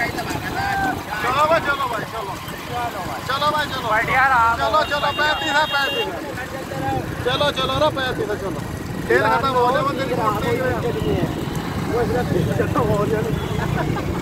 चलो भाई चलो भाई चलो चलो भाई चलो चलो चलो पैंतीस है पैंतीस चलो चलो ना पैंतीस चलो तेल खत्म होने बंदे